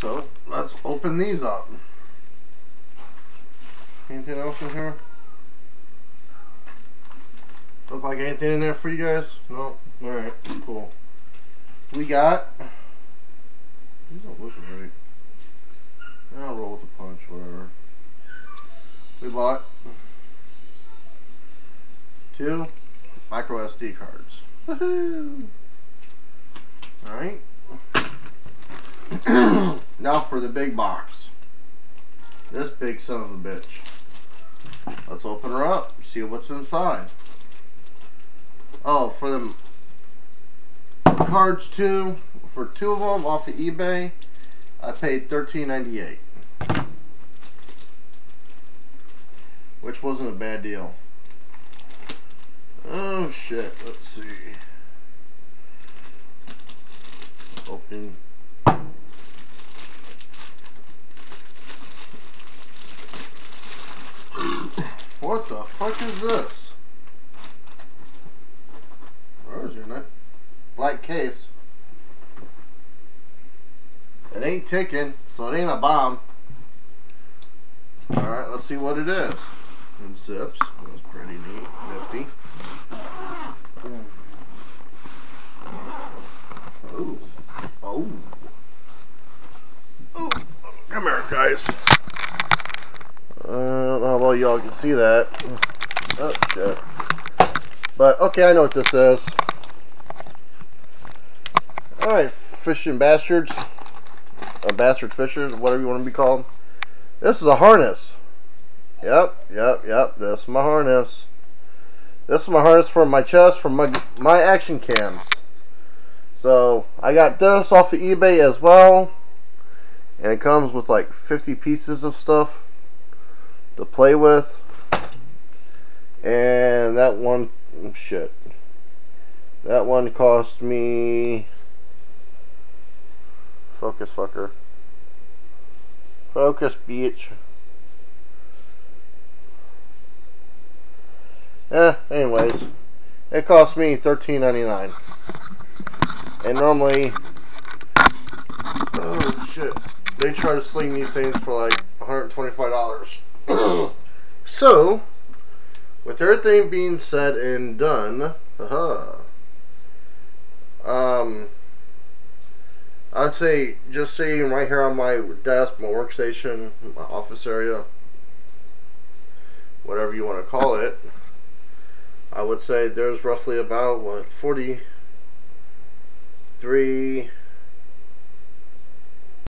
So let's open these up. Anything else in here? Look like anything in there for you guys? No? Alright, cool. We got these don't look right. I'll roll with the punch, whatever. We bought two micro SD cards. Woohoo! Alright. now for the big box. This big son of a bitch. Let's open her up, see what's inside. Oh, for the cards too, for two of them off of eBay, I paid $13.98. Which wasn't a bad deal. Oh shit, let's see. Open Fuck is this? Your nut? Black case. It ain't ticking, so it ain't a bomb. Alright, let's see what it is. It zips. That's pretty neat. Nifty. Oh. Oh. Oh. Come here, guys. Uh, I well y'all can see that. Oh, shit. But, okay, I know what this is. Alright, fishing bastards. Uh, bastard fishers, whatever you want to be called. This is a harness. Yep, yep, yep. This is my harness. This is my harness for my chest for my my action cams. So I got this off of eBay as well, and it comes with like 50 pieces of stuff to play with. And that one, shit, that one cost me. Focus, fucker. Focus, bitch. Eh, anyways, it cost me thirteen ninety nine, and normally, oh shit, they try to sling these things for like one hundred twenty five dollars. so, with everything being said and done, haha, um, I'd say just sitting right here on my desk, my workstation, my office area, whatever you want to call it. I would say there's roughly about what 43